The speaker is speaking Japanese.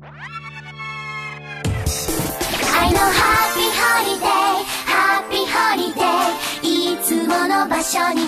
I know happy holiday いつもの場所に